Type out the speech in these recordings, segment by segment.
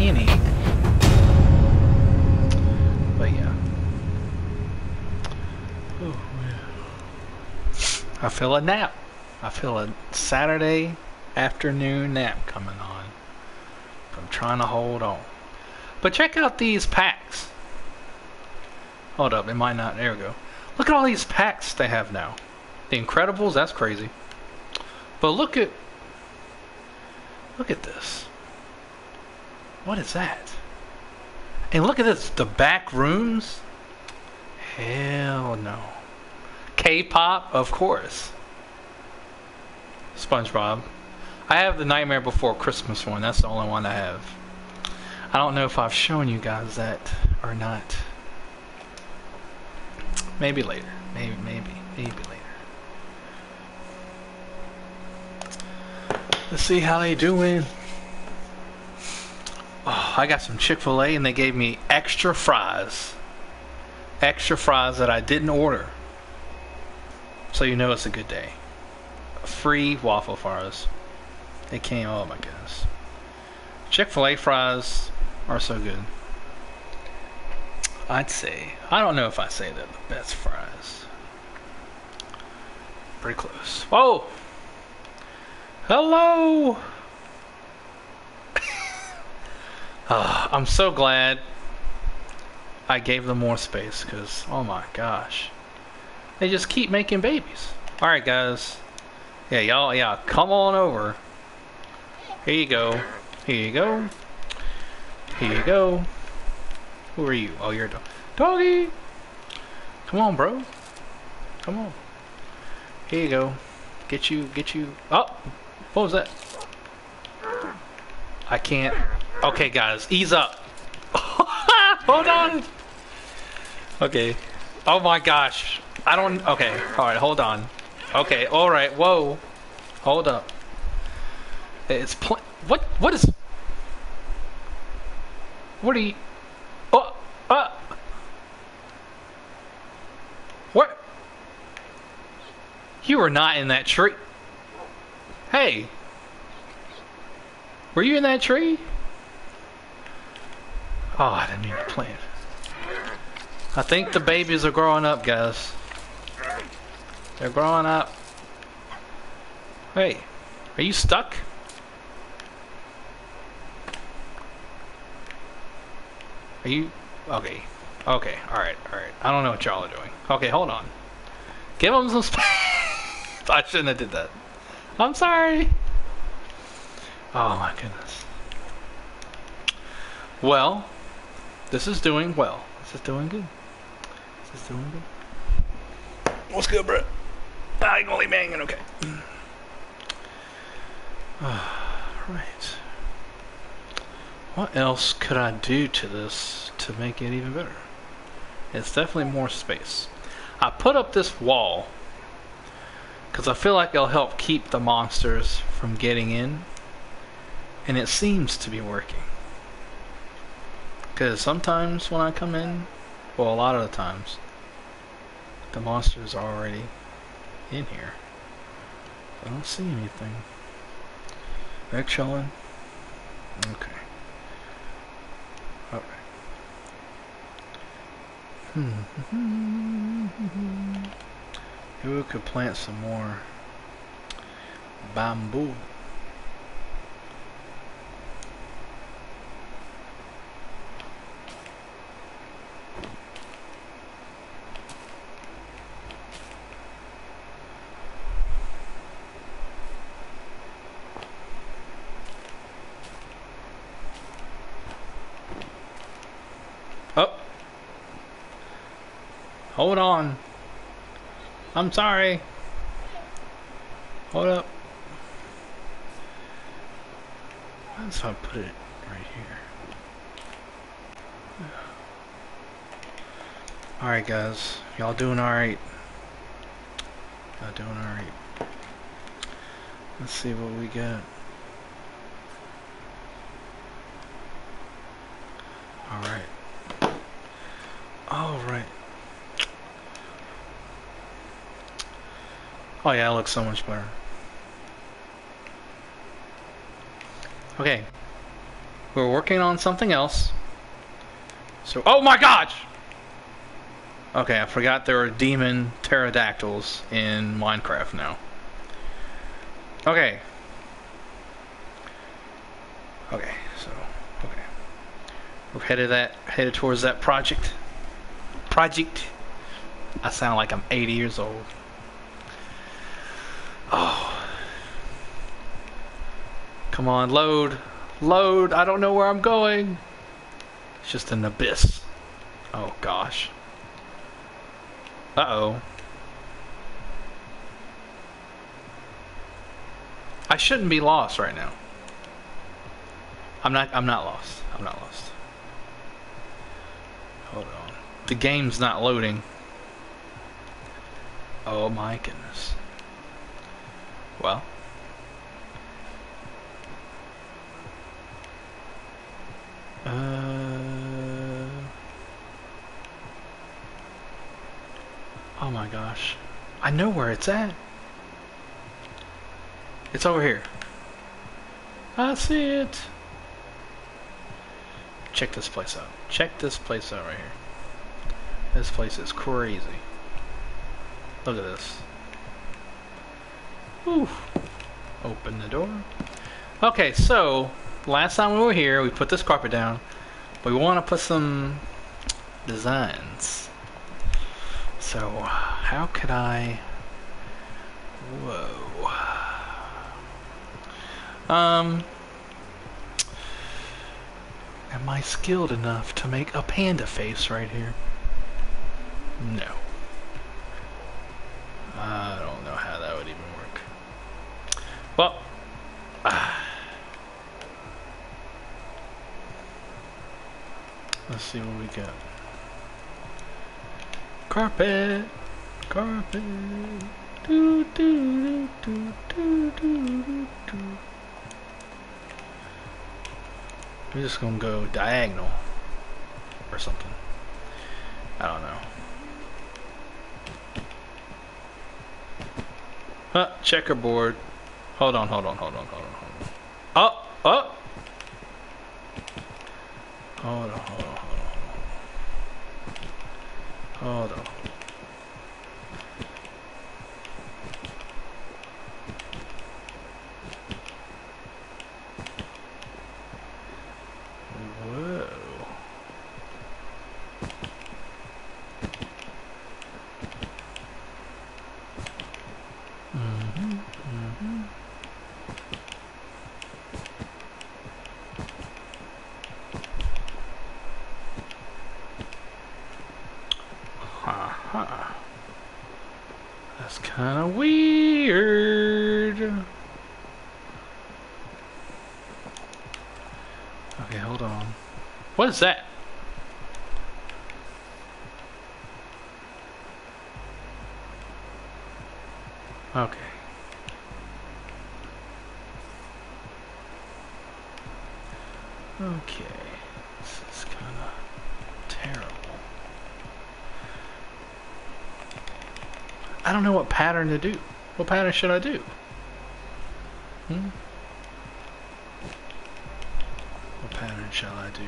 eat. But yeah. Yeah. I feel a nap. I feel a Saturday afternoon nap coming on. I'm trying to hold on. But check out these packs. Hold up, it might not. There we go. Look at all these packs they have now. The Incredibles, that's crazy. But look at look at this. What is that? And look at this, the back rooms. Hell no. K-pop, of course. SpongeBob. I have the Nightmare Before Christmas one. That's the only one I have. I don't know if I've shown you guys that or not. Maybe later. Maybe, maybe, maybe later. Let's see how they doing. Oh, I got some Chick-fil-A and they gave me extra fries. Extra fries that I didn't order. So you know it's a good day. Free waffle fries. They came, oh my goodness. Chick-fil-A fries are so good. I'd say, I don't know if I say they're the best fries. Pretty close. Whoa! Hello! Oh, I'm so glad I gave them more space because, oh my gosh. They just keep making babies. Alright, guys. Yeah, y'all, yeah, come on over. Here you go. Here you go. Here you go. Who are you? Oh, you're a dog. Doggy! Come on, bro. Come on. Here you go. Get you, get you. Oh! What was that? I can't. Okay, guys, ease up. Hold on. Okay. Oh my gosh. I don't. Okay. All right. Hold on. Okay. All right. Whoa. Hold up. It's pl- What? What is? What are you? Oh. Uh. What? You were not in that tree. Hey. Were you in that tree? Oh, I didn't mean to plant. I think the babies are growing up, guys. They're growing up. Hey, are you stuck? Are you... Okay. Okay, alright, alright. I don't know what y'all are doing. Okay, hold on. Give them some space. I shouldn't have did that. I'm sorry. Oh my goodness. Well, this is doing well. This is doing good. This is doing good. What's good, bro? Ah, I can only banging. Okay. right. What else could I do to this to make it even better? It's definitely more space. I put up this wall because I feel like it'll help keep the monsters from getting in. And it seems to be working. Because sometimes when I come in, well, a lot of the times, the monsters already in here. I don't see anything. They're chilling. Okay. Alright. Hmm. Maybe we could plant some more bamboo. Oh. Hold on. I'm sorry. Hold up. That's how I put it right here. Alright guys, y'all doing alright? Y'all doing alright? Let's see what we got. Alright. Alright. Oh yeah, it looks so much better. Okay. we're working on something else. So, oh my gosh! Okay, I forgot there are demon pterodactyls in Minecraft now. Okay. Okay, so okay. We're headed that headed towards that project. Project. I sound like I'm 80 years old. Come on, load. Load. I don't know where I'm going. It's just an abyss. Oh gosh. Uh-oh. I shouldn't be lost right now. I'm not I'm not lost. I'm not lost. Hold on. The game's not loading. Oh my goodness. Well. Uh Oh my gosh. I know where it's at. It's over here. I see it. Check this place out. Check this place out right here. This place is crazy. Look at this. Ooh. Open the door. Okay, so last time we were here, we put this carpet down. We want to put some designs. So, how could I... Whoa. Um... Am I skilled enough to make a panda face right here? No. I don't know how that would even work. Well... let's see what we got. Carpet, carpet. Do, do, do, do, do, do, do. We're just gonna go diagonal or something. I don't know. Huh, checkerboard. Hold on, hold on, hold on, hold on, hold on. Oh, oh! Hold on, hold on. Oh, Hold on. Whoa. Mm-hmm, mm-hmm. Huh. That's kind of weird. Okay, hold on. What is that? Okay. Okay. This is kind of terrible. I don't know what pattern to do. What pattern should I do? Hmm? What pattern shall I do?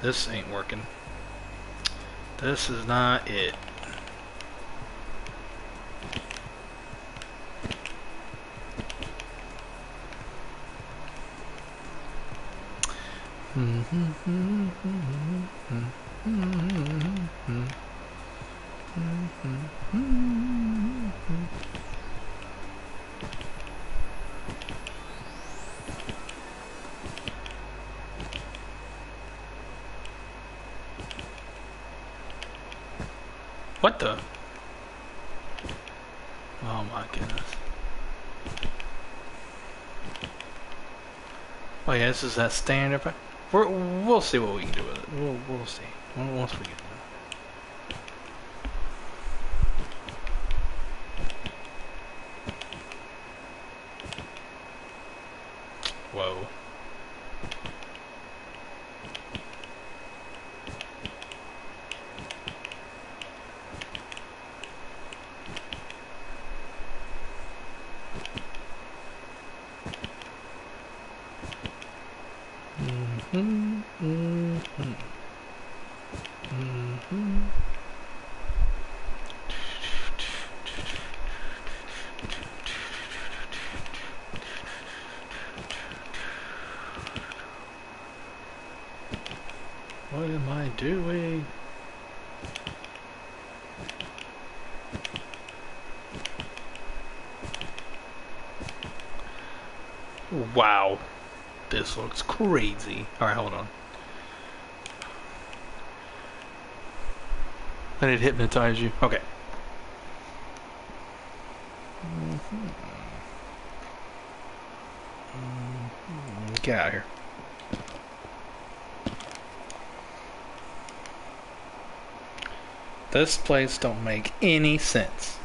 This ain't working. This is not it. What the? Oh my goodness. Oh yeah, this is that standard. We're, we'll see what we can do with it. We'll, we'll see. Once once we get What am I doing? Wow. This looks crazy. Alright, hold on. Let it hypnotize you. Okay. Mm-hmm. Get out of here. This place don't make any sense.